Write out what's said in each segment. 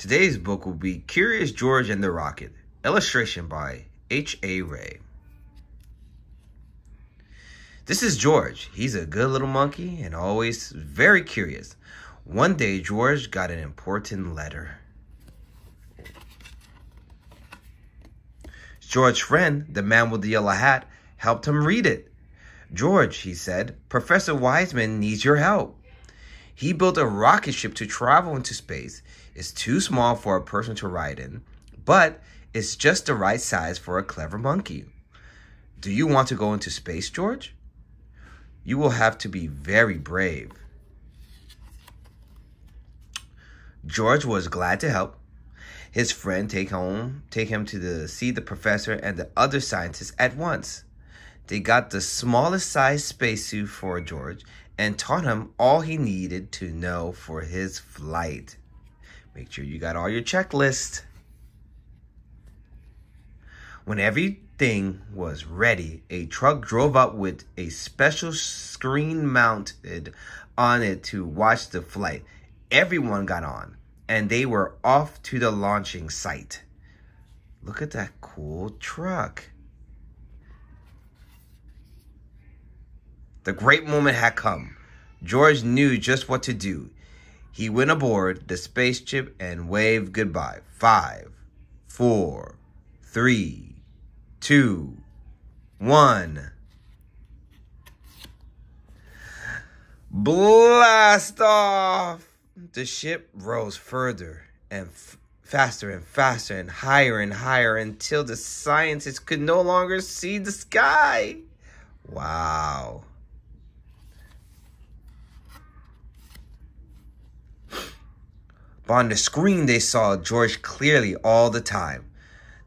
Today's book will be Curious George and the Rocket, illustration by H.A. Rey. This is George. He's a good little monkey and always very curious. One day, George got an important letter. George's friend, the man with the yellow hat, helped him read it. George, he said, Professor Wiseman needs your help. He built a rocket ship to travel into space. It's too small for a person to ride in, but it's just the right size for a clever monkey. Do you want to go into space, George? You will have to be very brave. George was glad to help. His friend take home, take him to the, see the professor and the other scientists at once. They got the smallest size spacesuit for George and taught him all he needed to know for his flight. Make sure you got all your checklist. When everything was ready, a truck drove up with a special screen mounted on it to watch the flight. Everyone got on, and they were off to the launching site. Look at that cool truck. The great moment had come. George knew just what to do. He went aboard the spaceship and waved goodbye. Five, four, three, two, one. Blast off! The ship rose further and faster and faster and higher and higher until the scientists could no longer see the sky. Wow. But on the screen, they saw George clearly all the time.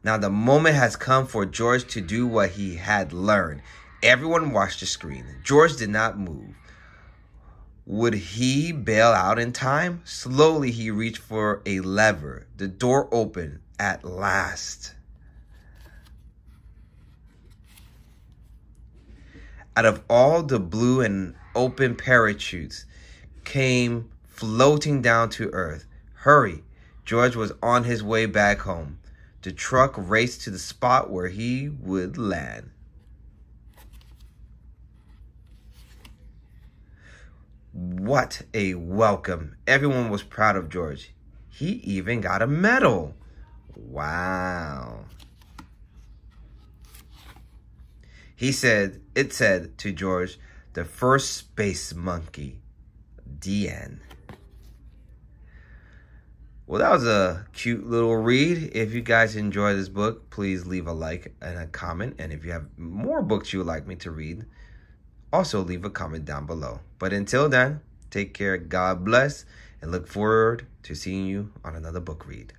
Now the moment has come for George to do what he had learned. Everyone watched the screen. George did not move. Would he bail out in time? Slowly he reached for a lever. The door opened at last. Out of all the blue and open parachutes came floating down to earth Hurry! George was on his way back home. The truck raced to the spot where he would land. What a welcome. Everyone was proud of George. He even got a medal. Wow. He said, it said to George, the first space monkey. End. Well, that was a cute little read. If you guys enjoy this book, please leave a like and a comment. And if you have more books you would like me to read, also leave a comment down below. But until then, take care, God bless, and look forward to seeing you on another book read.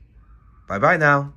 Bye-bye now.